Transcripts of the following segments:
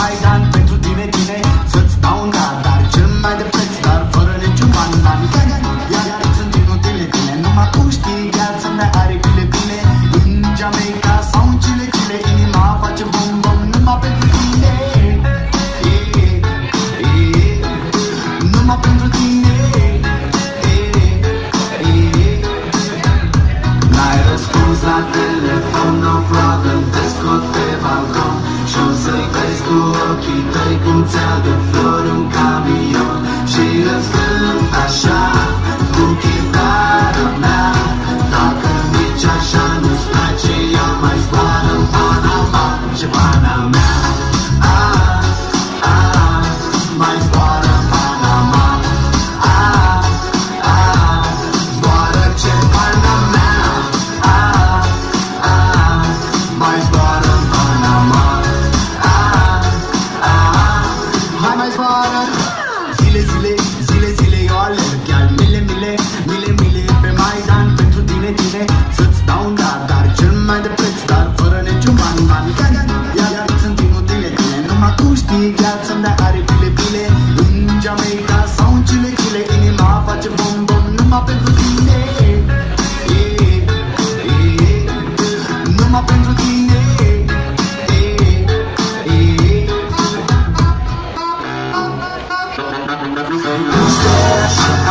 泰山。out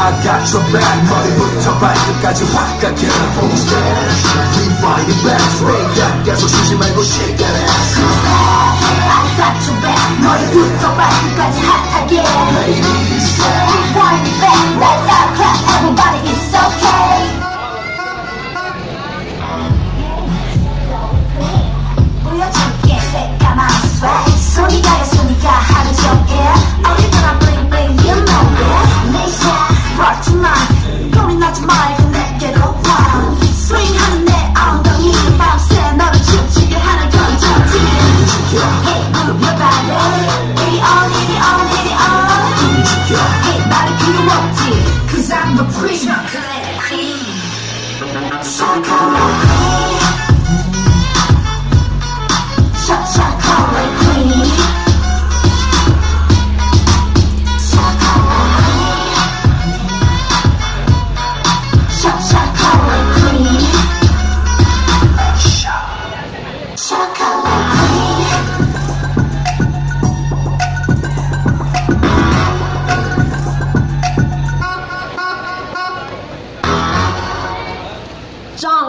I got your back 머리부터 발끝까지 확 가게 Who's that? We fighting back Straight up 계속 쉬지 말고 shake that ass I'm the prisoner. Come in, please. So come on.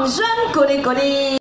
掌声鼓励鼓。